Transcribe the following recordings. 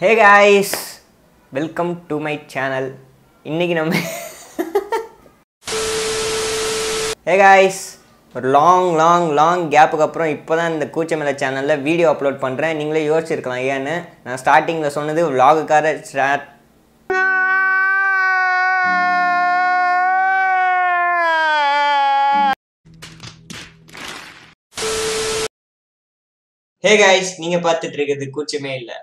Hey guys welcome to my channel இன்றைக்கி நம்ம hey guys ஒரு லாங் லாங் லாங் கேப்புக்கு அப்புறம் இப்போ தான் இந்த கூச்சமலை சேனலில் வீடியோ அப்லோட் பண்ணுறேன் நீங்களே யோசிச்சிருக்கலாம். ஏன்னு நான் ஸ்டார்டிங்கில் சொன்னது விலாகுக்கார ஸ்டார்ட் ஹே காய்ஸ் நீங்கள் பார்த்துட்டு இருக்கிறது கூச்சமே இல்லை.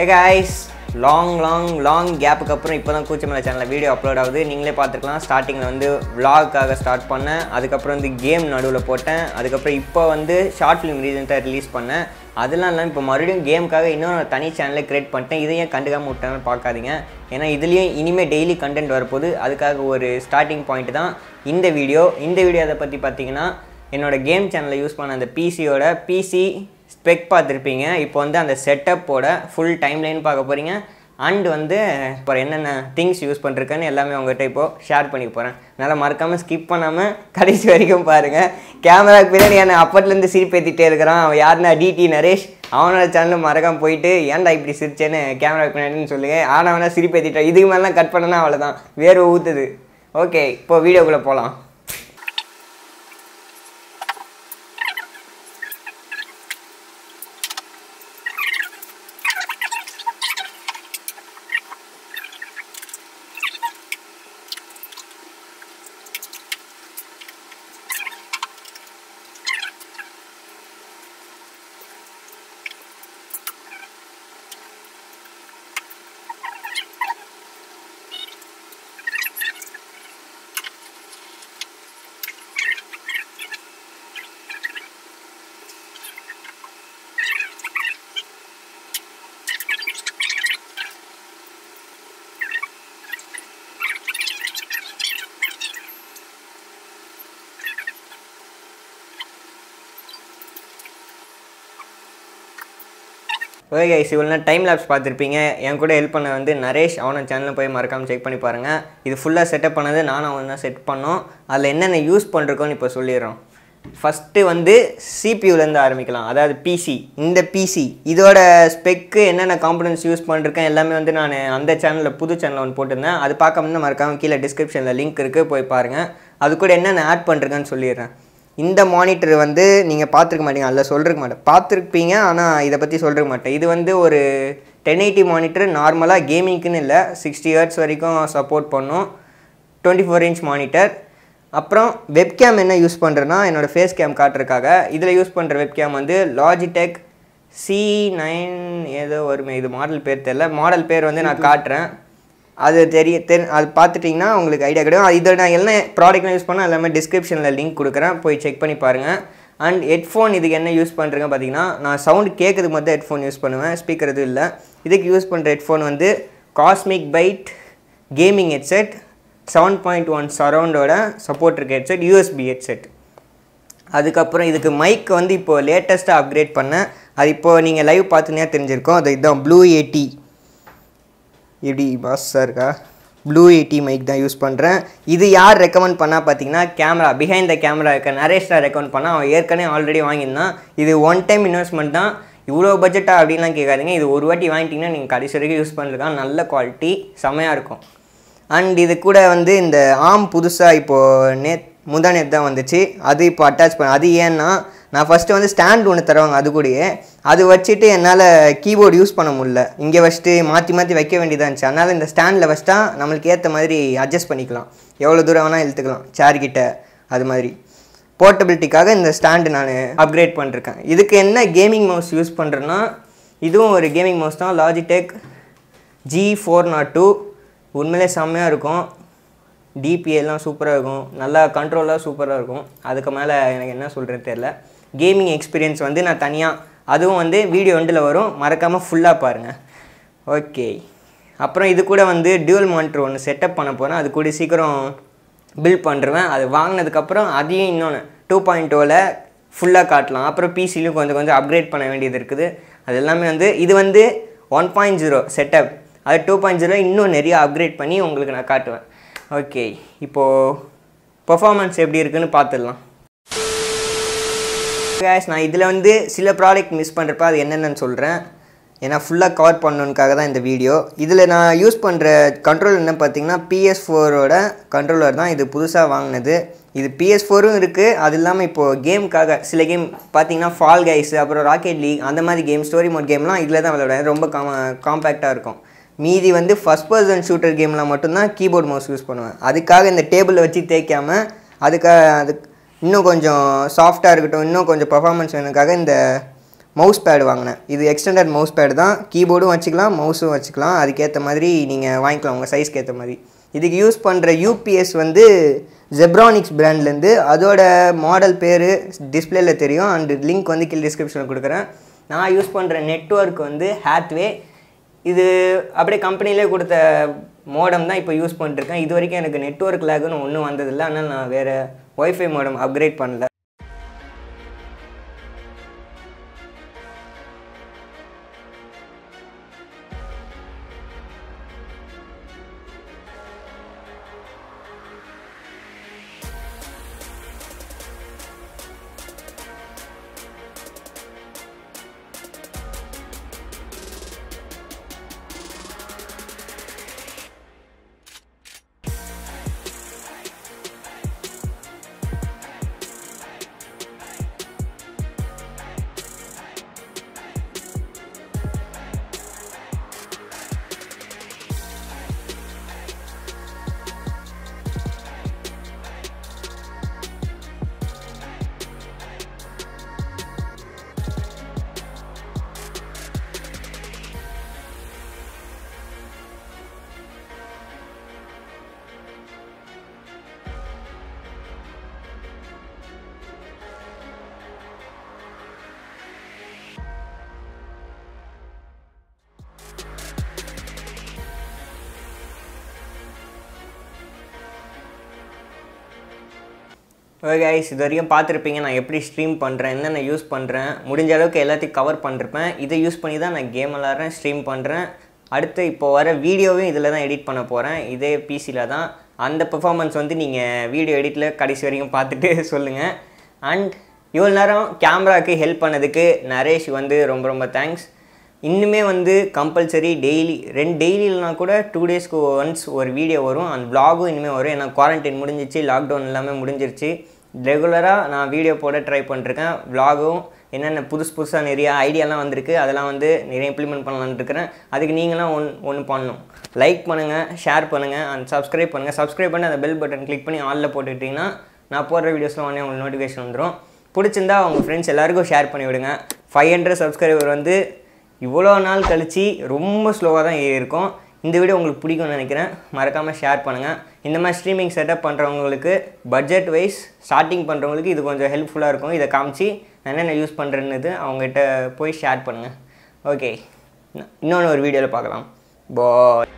Hey guys long long long கேப்புக்கு அப்புறம் இப்போ தான் கூச்சமலை சேனலில் வீடியோ அப்லோட் ஆகுது. நீங்களே பார்த்துக்கலாம். ஸ்டார்டிங்கில் வந்து விலாகுக்காக ஸ்டார்ட் பண்ணேன். அதுக்கப்புறம் வந்து கேம் நடுவில் போட்டேன். அதுக்கப்புறம் இப்போ வந்து ஷார்ட் ஃபிலிம் ரீசெண்டாக ரிலீஸ் பண்ணேன். அதெல்லாம் இல்லாமல் இப்போ மறுபடியும் கேமுக்காக இன்னொரு தனி சேனலை க்ரியேட் பண்ணிட்டேன். இதையும் கண்டுக்காமல் விட்டான்னு பார்க்காதீங்க. ஏன்னா இதுலேயும் இனிமேல் டெய்லி கண்டென்ட் வரப்போகுது. அதுக்காக ஒரு ஸ்டார்டிங் பாயிண்ட் தான் இந்த வீடியோ இந்த வீடியோ அதை பற்றி பார்த்தீங்கன்னா என்னோடய கேம் சேனலில் யூஸ் பண்ண அந்த பிசியோட பிசி ஸ்பெக் பார்த்துருப்பீங்க. இப்போ வந்து அந்த செட்டப்போட ஃபுல் டைம் லைன் பார்க்க போகிறீங்க அண்ட் வந்து இப்போ என்னென்ன திங்ஸ் யூஸ் பண்ணிருக்கேன்னு எல்லாமே உங்கள்கிட்ட இப்போது ஷேர் பண்ணி போகிறேன் அதனால் மறக்காமல் ஸ்கிப் பண்ணாமல் கடைசி வரைக்கும் பாருங்கள் கேமராக்கு பின்னாடி என்னை அப்பத்துலேருந்து சிரிப்பேற்றிட்டே இருக்கிறான். அவன் யாருன்னா டிடி நரேஷ் அவனோட சேனலும் மறக்காம போயிட்டு ஏன்டா இப்படி சிரிச்சேன்னு கேமராக்கு பின்னாடின்னு சொல்லுங்கள் ஆனால் அவனை சிரிப்பேற்றிட்டான் இதுக்கு மேலாம் கட் பண்ணனா அவ்வளோதான் வேறு ஊற்றுது ஓகே இப்போ வீடியோக்குள்ளே போகலாம் ஓகே கைஸ் இவ்வளோ டைம் லேப்ஸ் பார்த்துருப்பீங்க. என் கூட ஹெல்ப் பண்ண வந்து நரேஷ் அவனை சேனலில் போய் மறக்காமல் செக் பண்ணி பாருங்கள் இது ஃபுல்லாக செட்டப் பண்ணது நானும் அவன் தான் செட் பண்ணோம். அதில் என்னென்ன யூஸ் பண்ணுறோன்னு இப்போ சொல்லிடுறோம். ஃபஸ்ட்டு வந்து சிபியூலேருந்து ஆரம்பிக்கலாம். அதாவது பிசி இந்த பிசி இதோட ஸ்பெக்கு என்னென்ன காம்பனன்ஸ் யூஸ் பண்ணிருக்கேன் எல்லாமே வந்து நான் அந்த சேனலில் புது சேனல் ஒன்று போட்டிருந்தேன். அது பார்க்காம மறக்காமல் கீழே டிஸ்கிரிப்ஷனில் லிங்க் இருக்குது போய் பாருங்கள் அது கூட என்னென்ன ஆட் பண்ணிருக்கேன்னு சொல்லிடுறேன். இந்த மானிட்டர் வந்து நீங்கள் பார்த்துருக்க மாட்டீங்க. அதில் சொல்லிருக்க மாட்டேன். பார்த்துருப்பீங்க ஆனால் இதை பற்றி சொல்லிருக்க மாட்டேன். இது வந்து ஒரு டென் எயிட்டி மானிட்டர் நார்மலாக கேமிங்க்குன்னு இல்லை. சிக்ஸ்டி ஹர்ட்ஸ் வரைக்கும் சப்போர்ட் பண்ணும். டுவெண்ட்டி ஃபோர் இன்ச் மானிட்டர் அப்புறம் வெப்கேம் என்ன யூஸ் பண்ணுறேன்னா என்னோடய ஃபேஸ் கேம் காட்டுறதுக்காக. இதில் யூஸ் பண்ணுற வெப்கேம் வந்து லாஜிடெக் சி நைன் ஏதோ வருமே இது மாடல் பேர் தெரில மாடல் பேர் வந்து நான் காட்டுறேன். அது தெரிய தெரி அது பார்த்துட்டிங்கன்னா உங்களுக்கு ஐடியா கிடைக்கும். இதை நான் என்ன ப்ராடக்ட்லாம் யூஸ் பண்ணால் எல்லாமே டிஸ்கிரிப்ஷனில் லிங்க் கொடுக்குறேன். போய் செக் பண்ணி பாருங்கள் அண்ட் ஹெட்ஃபோன் இதுக்கு என்ன யூஸ் பண்ணுறேங்க பார்த்தீங்கன்னா நான் சவுண்டு கேட்குறதுக்கு மட்டும் ஹெட்ஃபோன் யூஸ் பண்ணுவேன். ஸ்பீக்கர் எதுவும் இல்லை. இதுக்கு யூஸ் பண்ணுற ஹெட்ஃபோன் வந்து Cosmic Byte gaming headset seven point one சரௌண்டோட support இருக்க ஹெட்செட் யூஎஸ்பி ஹெட்செட் அதுக்கப்புறம் இதுக்கு மைக் வந்து இப்போது லேட்டஸ்ட்டாக அப்கிரேட் பண்ணேன். அது இப்போது நீங்கள் லைவ் பார்த்துனே தெரிஞ்சிருக்கோம். அது இதுதான் ப்ளூ ஏடி எப்படி பாஸாக இருக்கா? ப்ளூ எயிட்டி மைக் தான் யூஸ் பண்ணுறேன் இது யார் ரெக்கமெண்ட் பண்ணால் பார்த்தீங்கன்னா கேமரா பிஹைண்ட் த கேமரா இருக்க நரேஷ் தான் ரெக்கமெண்ட் பண்ணால் அவன் ஏற்கனவே ஆல்ரெடி வாங்கியிருந்தான். இது ஒன் டைம் இன்வெஸ்ட்மெண்ட் தான். இவ்வளோ பட்ஜெட்டா அப்படின்லாம் கேட்காதீங்க. இது ஒரு வாட்டி வாங்கிட்டீங்கன்னா நீங்கள் கடைசி வரைக்கும் யூஸ் பண்ணுறதுக்கான நல்ல குவாலிட்டி செமையாக இருக்கும். அண்ட் இது கூட வந்து இந்த ஆம் புதுசாக இப்போது நேத் முந்தா நேத்து தான் வந்துச்சு. அது இப்போ அட்டாச் பண்ண அது ஏன்னா நான் ஃபஸ்ட்டு வந்து ஸ்டாண்ட் ஒன்று தருவாங்க அது கூடயே. அது வச்சுட்டு என்னால் கீபோர்டு யூஸ் பண்ண முடியல. இங்கே வச்சுட்டு மாற்றி மாற்றி வைக்க வேண்டியதாக இருந்துச்சு. அதனால் இந்த ஸ்டாண்டில் வச்சுட்டா நம்மளுக்கு ஏற்ற மாதிரி அட்ஜஸ்ட் பண்ணிக்கலாம். எவ்வளோ தூரம் வேணால் இழுத்துக்கலாம். சேர்கிட்ட அது மாதிரி. போர்ட்டபிலிட்டிக்காக இந்த ஸ்டாண்டு நான் அப்கிரேட் பண்ணிருக்கேன். இதுக்கு என்ன கேமிங் மவுஸ் யூஸ் பண்ணுறேன்னா இதுவும் ஒரு கேமிங் மவுஸ் தான். Logitech G four nought two உண்மையிலே செம்மையாக இருக்கும். டிபிஎல்லாம் சூப்பராக இருக்கும். நல்லா கண்ட்ரோலாக சூப்பராக இருக்கும். அதுக்கு மேலே எனக்கு என்ன சொல்கிறது தெரில கேமிங் எக்ஸ்பீரியன்ஸ் வந்து நான் தனியாக அதுவும் வந்து வீடியோ ஒன்றில் வரும். மறக்காமல் ஃபுல்லாக பாருங்கள் ஓகே அப்புறம் இது கூட வந்து டியூல் மானிட்டர் ஒன்று செட்டப் பண்ண போகிறேன் அது கூட சீக்கிரம் பில்ட் பண்ணுருவேன் அது வாங்கினதுக்கப்புறம் அதையும் இன்னொன்று டூ பாயிண்ட் டூவில் ஃபுல்லாக காட்டலாம். அப்புறம் பிசிலையும் கொஞ்சம் கொஞ்சம் அப்கிரேட் பண்ண வேண்டியது இருக்குது. அது எல்லாமே வந்து இது வந்து ஒன் பாயிண்ட் ஜீரோ செட்டப் அது டூ பாயிண்ட் ஜீரோ இன்னும் நிறைய அப்கிரேட் பண்ணி உங்களுக்கு நான் காட்டுவேன். ஓகே இப்போது பர்ஃபாமன்ஸ் எப்படி இருக்குதுன்னு பார்த்துடலாம். கேஷ் நான் இதில் வந்து சில ப்ராடக்ட் மிஸ் பண்ணுறப்ப அது என்னென்னு சொல்கிறேன் ஏன்னா ஃபுல்லாக கவர் பண்ணணுக்காக தான் இந்த வீடியோ இதில் நான் யூஸ் பண்ணுற கண்ட்ரோல் என்ன பார்த்தீங்கன்னா பிஎஸ் ஃபோரோட கண்ட்ரோலர் தான் இது புதுசாக வாங்கினது. இது பிஎஸ் ஃபோரும் இருக்குது அது இல்லாமல் இப்போது கேமுக்காக சில கேம் பார்த்தீங்கன்னா ஃபால் கைஸ் அப்புறம் ராக்கெட் லீக் அந்த மாதிரி கேம் ஸ்டோரி மோட் கேம்லாம் இதில் தான் விளையாடுவேன். ரொம்ப காம காம்பேக்டாக இருக்கும். மீதி வந்து ஃபஸ்ட் பர்சன் ஷூட்டர் கேமில் மட்டும்தான் கீபோர்ட் மவுஸ் யூஸ் பண்ணுவேன். அதுக்காக இந்த டேபிளில் வச்சு தேய்க்காமல் அதுக்காக அதுக்கு இன்னும் கொஞ்சம் சாஃப்டாக இருக்கட்டும் இன்னும் கொஞ்சம் பர்ஃபார்மன்ஸ் வேணுக்காக இந்த மவுஸ் பேடு வாங்கினேன். இது எக்ஸ்டெண்டட் மவுஸ் பேடு தான். கீபோர்டும் வச்சுக்கலாம் மவுஸும் வச்சுக்கலாம். அதுக்கேற்ற மாதிரி நீங்கள் வாங்கிக்கலாம் உங்கள் சைஸ்க்கு ஏற்ற மாதிரி. இதுக்கு யூஸ் பண்ணுற யூபிஎஸ் வந்து ஜெப்ரானிக்ஸ் பிராண்ட்லேருந்து அதோட மாடல் பேர் டிஸ்பிளேல தெரியும். அண்டு லிங்க் வந்து கீழ் டிஸ்கிரிப்ஷனில் கொடுக்குறேன். நான் யூஸ் பண்ணுற நெட்ஒர்க் வந்து ஹேத்வே இது அப்படியே கம்பெனிலே கொடுத்த மோடம் தான் இப்போ யூஸ் பண்ணிட்டுருக்கேன் இது வரைக்கும் எனக்கு நெட்ஒர்க் லேகுன்னு ஒன்றும் வந்ததில்லை. ஆனால் நான் வேறு ஒய்ஃபை மோடம் அப்கிரேட் பண்ணல. ஓகே கைஸ் இது வரைக்கும் பார்த்துருப்பீங்க. நான் எப்படி ஸ்ட்ரீம் பண்ணுறேன் என்னென்ன யூஸ் பண்ணுறேன் முடிஞ்ச அளவுக்கு எல்லாத்தையும் கவர் பண்ணிருப்பேன். இதை யூஸ் பண்ணி தான் நான் கேம் விளாட்றேன் ஸ்ட்ரீம் பண்ணுறேன் அடுத்து இப்போ வர வீடியோவையும் இதில் தான் எடிட் பண்ண போகிறேன் இதே பிசியில் தான். அந்த பெர்ஃபார்மன்ஸ் வந்து நீங்கள் வீடியோ எடிட்டில் கடைசி வரைக்கும் பார்த்துட்டு சொல்லுங்கள் அண்ட் இவ்வளோ நேரம் கேமராவுக்கு ஹெல்ப் பண்ணதுக்கு நரேஷ் வந்து ரொம்ப ரொம்ப தேங்க்ஸ் இன்னுமே வந்து கம்பல்சரி டெய்லி ரெண்டு டெய்லினா கூட டூ டேஸ்க்கு ஒன்ஸ் ஒரு வீடியோ வரும். அந்த vlogகும் இனிமேல் வரும். ஏன்னா குவாரண்டைன் முடிஞ்சிச்சு லாக்டவுன் எல்லாமே முடிஞ்சிருச்சு. ரெகுலராக நான் வீடியோ போட ட்ரை பண்ணிருக்கேன். விலாகும் என்னென்ன புதுசு புதுசாக நிறைய ஐடியாலாம் வந்திருக்கு அதெல்லாம் வந்து நிறைய இம்ப்ளிமெண்ட் பண்ணலான்னு இருக்கிறேன். அதுக்கு நீங்களாம் ஒன் ஒன்று பண்ணணும். லைக் பண்ணுங்கள் ஷேர் பண்ணுங்கள் அண்ட் சப்ஸ்கிரைப் பண்ணுங்கள் சப்ஸ்கிரைப் பண்ணி அந்த பெல் பட்டன் கிளிக் பண்ணி ஆலில் போட்டுக்கிட்டிங்கன்னா நான் போடுற வீடியோஸ்லாம் உடனே உங்களுக்கு நோட்டிஃபிகேஷன் வந்துடும் பிடிச்சிருந்தா உங்கள் ஃப்ரெண்ட்ஸ் எல்லாருக்கும் ஷேர் பண்ணி விடுங்க. ஃபைவ் ஹண்ட்ரட் சப்ஸ்கிரைபர் வந்து இவ்வளோ நாள் கழித்து ரொம்ப ஸ்லோவாக தான் ஏறியிருக்கோம் இருக்கும். இந்த வீடியோ உங்களுக்கு பிடிக்கும்னு நினைக்கிறேன். மறக்காமல் ஷேர் பண்ணுங்கள் இந்த மாதிரி ஸ்ட்ரீமிங் செட்டப் பண்ணுறவங்களுக்கு பட்ஜெட் வைஸ் ஸ்டார்டிங் பண்ணுறவங்களுக்கு இது கொஞ்சம் ஹெல்ப்ஃபுல்லாக இருக்கும். இதை காமிச்சு நான் என்னென்ன யூஸ் பண்ணுறேன்னு அவங்ககிட்ட போய் ஷேர் பண்ணுங்கள் ஓகே இன்னொன்று ஒரு வீடியோவில் பார்க்கலாம். பாய்